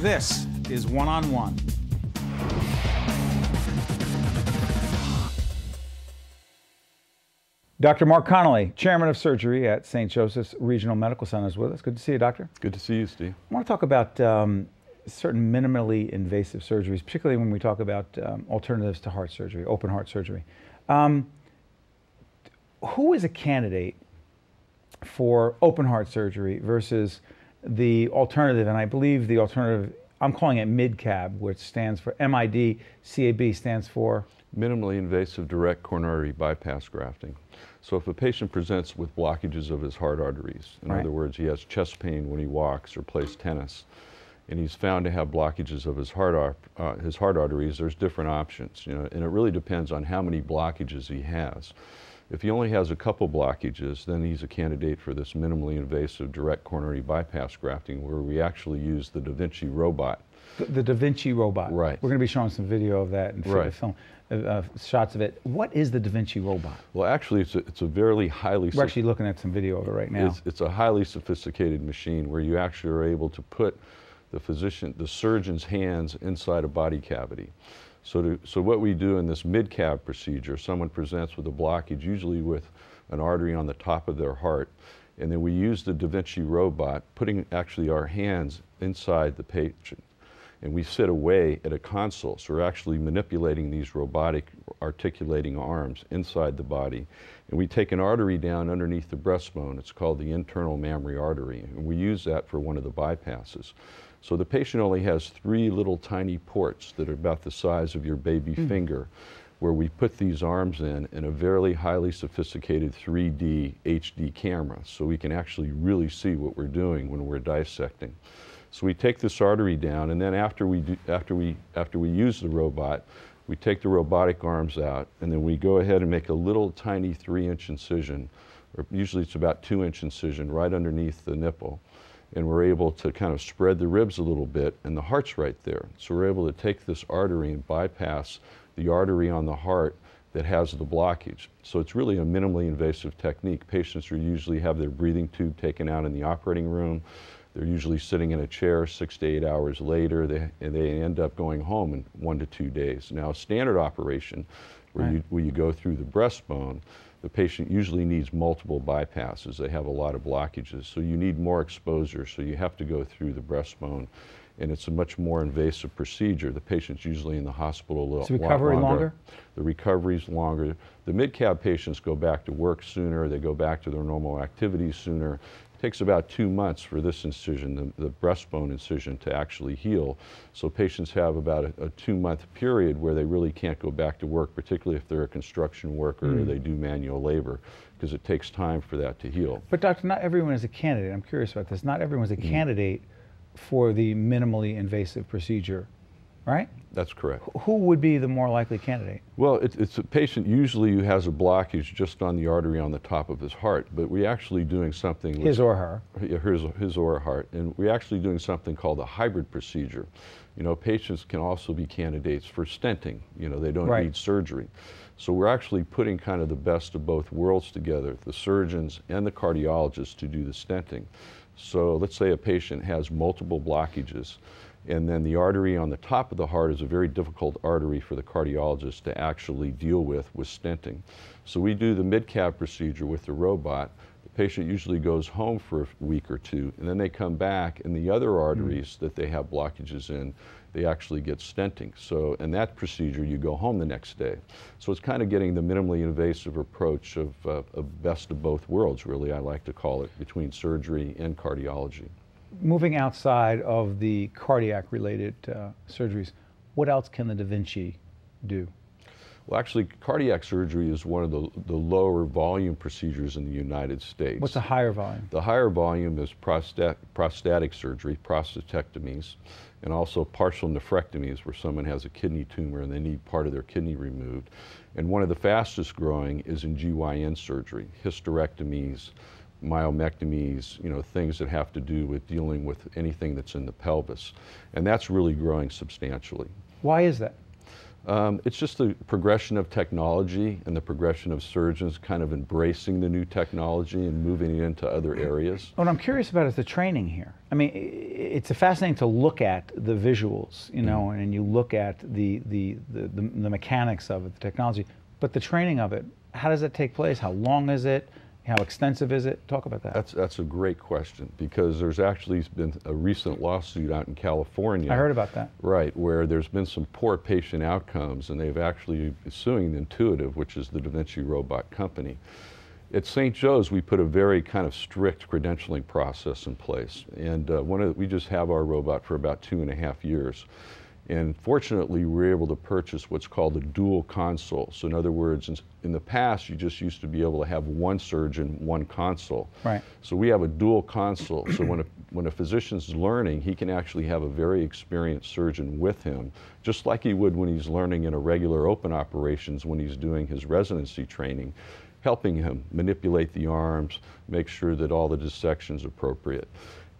This is One on One. Dr. Mark Connolly, Chairman of Surgery at St. Joseph's Regional Medical Center, is with us. Good to see you, Doctor. Good to see you, Steve. I want to talk about um, certain minimally invasive surgeries, particularly when we talk about um, alternatives to heart surgery, open heart surgery. Um, who is a candidate for open heart surgery versus the alternative? And I believe the alternative, I'm calling it MIDCAB, which stands for MID, CAB stands for minimally invasive direct coronary bypass grafting. So if a patient presents with blockages of his heart arteries, in right. other words, he has chest pain when he walks or plays tennis, and he's found to have blockages of his heart, uh, his heart arteries, there's different options, you know, and it really depends on how many blockages he has. If he only has a couple blockages, then he's a candidate for this minimally invasive direct coronary bypass grafting where we actually use the Da Vinci robot. The, the Da Vinci robot. Right. We're going to be showing some video of that and right. film uh, shots of it. What is the Da Vinci robot? Well, actually, it's a, it's a very highly... We're actually looking at some video of it right now. It's, it's a highly sophisticated machine where you actually are able to put the physician, the surgeon's hands inside a body cavity. So, to, so what we do in this mid-cab procedure, someone presents with a blockage, usually with an artery on the top of their heart, and then we use the Da Vinci robot, putting actually our hands inside the patient and we sit away at a console. So we're actually manipulating these robotic articulating arms inside the body. And we take an artery down underneath the breastbone. It's called the internal mammary artery. And we use that for one of the bypasses. So the patient only has three little tiny ports that are about the size of your baby mm. finger where we put these arms in in a very highly sophisticated 3D HD camera so we can actually really see what we're doing when we're dissecting. So we take this artery down, and then after we, do, after, we, after we use the robot, we take the robotic arms out, and then we go ahead and make a little tiny three-inch incision, or usually it's about two-inch incision right underneath the nipple. And we're able to kind of spread the ribs a little bit, and the heart's right there. So we're able to take this artery and bypass the artery on the heart that has the blockage. So it's really a minimally invasive technique. Patients usually have their breathing tube taken out in the operating room. They're usually sitting in a chair six to eight hours later, they, and they end up going home in one to two days. Now, a standard operation where, right. you, where you go through the breastbone, the patient usually needs multiple bypasses. They have a lot of blockages, so you need more exposure, so you have to go through the breastbone. And it's a much more invasive procedure. The patient's usually in the hospital a little Is recovery longer. longer? The recovery is longer. The mid-cab patients go back to work sooner. They go back to their normal activities sooner. It takes about two months for this incision, the, the breastbone incision, to actually heal. So patients have about a, a two-month period where they really can't go back to work, particularly if they're a construction worker mm. or they do manual labor, because it takes time for that to heal. But doctor, not everyone is a candidate. I'm curious about this. Not everyone's a mm. candidate for the minimally invasive procedure right? That's correct. Who would be the more likely candidate? Well, it, it's a patient usually who has a blockage just on the artery on the top of his heart, but we're actually doing something. His or her. His, his or her heart. And we're actually doing something called a hybrid procedure. You know, patients can also be candidates for stenting. You know, they don't right. need surgery. So we're actually putting kind of the best of both worlds together, the surgeons and the cardiologists to do the stenting. So let's say a patient has multiple blockages and then the artery on the top of the heart is a very difficult artery for the cardiologist to actually deal with with stenting. So we do the mid-cab procedure with the robot. The patient usually goes home for a week or two, and then they come back, and the other arteries mm. that they have blockages in, they actually get stenting. So in that procedure, you go home the next day. So it's kind of getting the minimally invasive approach of, uh, of best of both worlds, really, I like to call it, between surgery and cardiology moving outside of the cardiac related uh, surgeries, what else can the Da Vinci do? Well, actually, cardiac surgery is one of the, the lower volume procedures in the United States. What's the higher volume? The higher volume is prostat prostatic surgery, prostatectomies, and also partial nephrectomies, where someone has a kidney tumor and they need part of their kidney removed. And one of the fastest growing is in GYN surgery, hysterectomies, myomectomies, you know, things that have to do with dealing with anything that's in the pelvis. And that's really growing substantially. Why is that? Um, it's just the progression of technology and the progression of surgeons kind of embracing the new technology and moving it into other areas. What I'm curious about is the training here. I mean, it's fascinating to look at the visuals, you know, mm-hmm. and you look at the, the, the, the, the mechanics of it, the technology, but the training of it, how does it take place? How long is it? How extensive is it? Talk about that. That's, that's a great question because there's actually been a recent lawsuit out in California. I heard about that. Right, where there's been some poor patient outcomes and they've actually suing the Intuitive, which is the Da Vinci robot company. At St. Joe's, we put a very kind of strict credentialing process in place. And uh, one of, we just have our robot for about two and a half years. And fortunately, we were able to purchase what's called a dual console. So in other words, in, in, the past, you just used to be able to have one surgeon, one console. Right. So we have a dual console. so when a, when a physician's learning, he can actually have a very experienced surgeon with him, just like he would when he's learning in a regular open operations when he's doing his residency training, helping him manipulate the arms, make sure that all the dissection's appropriate.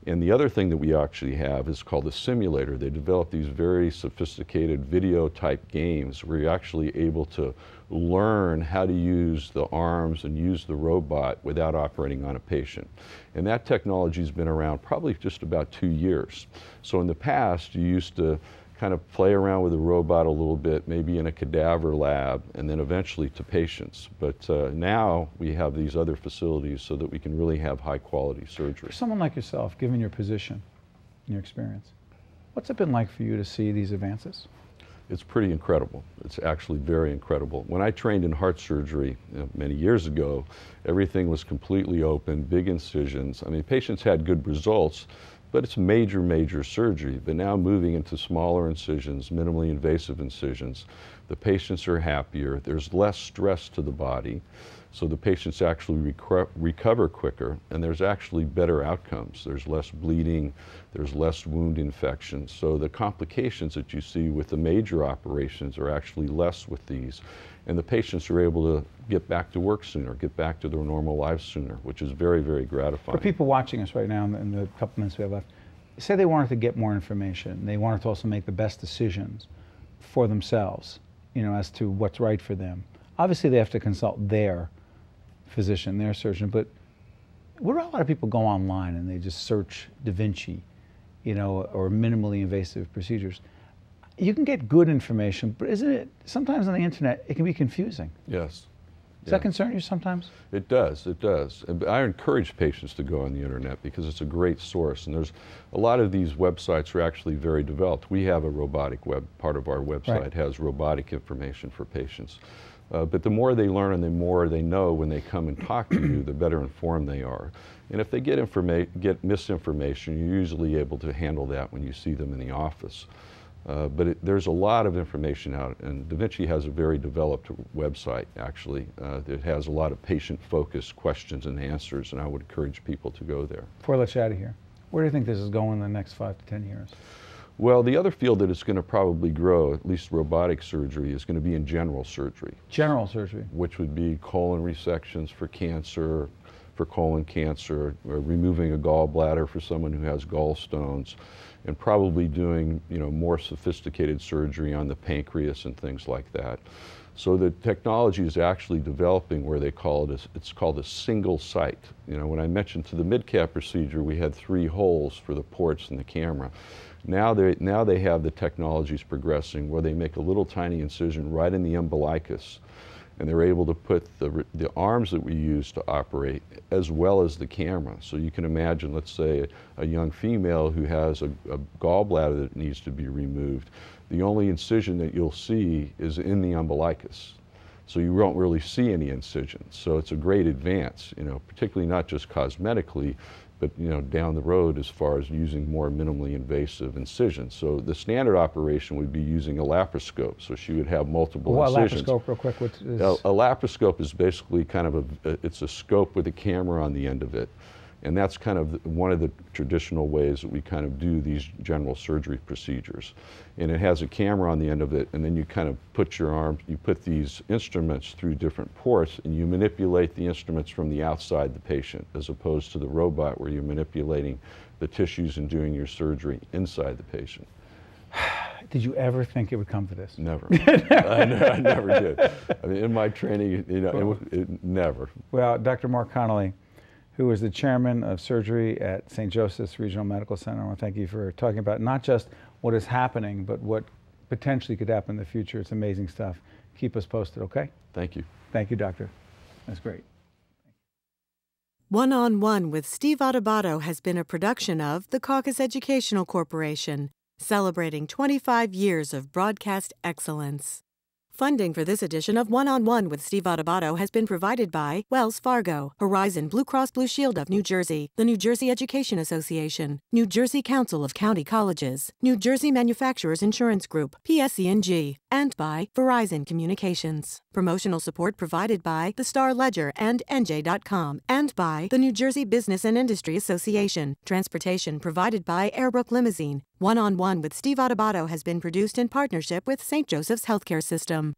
And the other thing that we actually have is called a simulator. They develop these very sophisticated video type games where you're actually able to learn how to use the arms and use the robot without operating on a patient. And that technology has been around probably just about two years. So in the past, you used to kind of play around with the robot a little bit, maybe in a cadaver lab, and then eventually to patients. But uh, now we have these other facilities so that we can really have high quality surgery. For someone like yourself, given your position, and your experience, what's it been like for you to see these advances? It's pretty incredible. It's actually very incredible. When I trained in heart surgery you know, many years ago, everything was completely open, big incisions. I mean, patients had good results, but it's major, major surgery. But now moving into smaller incisions, minimally invasive incisions, the patients are happier. There's less stress to the body. So the patients actually reco recover quicker and there's actually better outcomes. There's less bleeding, there's less wound infections. So the complications that you see with the major operations are actually less with these. And the patients are able to get back to work sooner, get back to their normal lives sooner, which is very, very gratifying. For people watching us right now in the couple minutes we have left, say they wanted to get more information, they wanted to also make the best decisions for themselves, you know, as to what's right for them. Obviously, they have to consult their physician, their surgeon, but do a lot of people go online and they just search Da Vinci, you know, or minimally invasive procedures? You can get good information, but isn't it sometimes on the internet it can be confusing? Yes. Does yeah. that concern you sometimes? It does, it does. I encourage patients to go on the internet because it's a great source. And there's a lot of these websites are actually very developed. We have a robotic web, part of our website right. has robotic information for patients. Uh, but the more they learn and the more they know when they come and talk to you, the better informed they are. And if they get, get misinformation, you're usually able to handle that when you see them in the office. Uh, but it, there's a lot of information out, and Da Vinci has a very developed website, actually. Uh, it has a lot of patient-focused questions and answers, and I would encourage people to go there. Before I let you out of here, where do you think this is going in the next five to 10 years? Well, the other field that it's going to probably grow, at least robotic surgery, is going to be in general surgery. General surgery? Which would be colon resections for cancer, for colon cancer, or removing a gallbladder for someone who has gallstones, and probably doing you know more sophisticated surgery on the pancreas and things like that. So the technology is actually developing where they call it, a, it's called a single site. You know, when I mentioned to the mid-cab procedure, we had three holes for the ports and the camera. Now they, now they have the technologies progressing where they make a little tiny incision right in the umbilicus and they're able to put the, the arms that we use to operate as well as the camera. So you can imagine, let's say, a young female who has a, a gallbladder that needs to be removed. The only incision that you'll see is in the umbilicus. So you won't really see any incisions. So it's a great advance, you know, particularly not just cosmetically, but you know down the road as far as using more minimally invasive incisions. So the standard operation would be using a laparoscope. So she would have multiple well, incisions. laparoscope, real quick. What is... A, a laparoscope is basically kind of a, it's a scope with a camera on the end of it. And that's kind of one of the traditional ways that we kind of do these general surgery procedures. And it has a camera on the end of it, and then you kind of put your arm, you put these instruments through different ports, and you manipulate the instruments from the outside the patient, as opposed to the robot where you're manipulating the tissues and doing your surgery inside the patient. Did you ever think it would come to this? Never. I, ne- I never did. I mean, in my training, you know, it, it, never. Well, Dr. Mark Connolly, who is the chairman of surgery at St. Joseph's Regional Medical Center, I want to thank you for talking about not just what is happening, but what potentially could happen in the future. It's amazing stuff. Keep us posted, okay? Thank you. Thank you, doctor. That's great. One on One with Steve Adubato has been a production of the Caucus Educational Corporation, celebrating 25 years of broadcast excellence. Funding for this edition of One on One with Steve Adubato has been provided by Wells Fargo, Horizon Blue Cross Blue Shield of New Jersey, the New Jersey Education Association, New Jersey Council of County Colleges, New Jersey Manufacturers Insurance Group, PSE&G, and by Verizon Communications. Promotional support provided by the Star Ledger and NJ.com, and by the New Jersey Business and Industry Association. Transportation provided by Airbrook Limousine. One on One with Steve Adubato has been produced in partnership with St. Joseph's Healthcare System.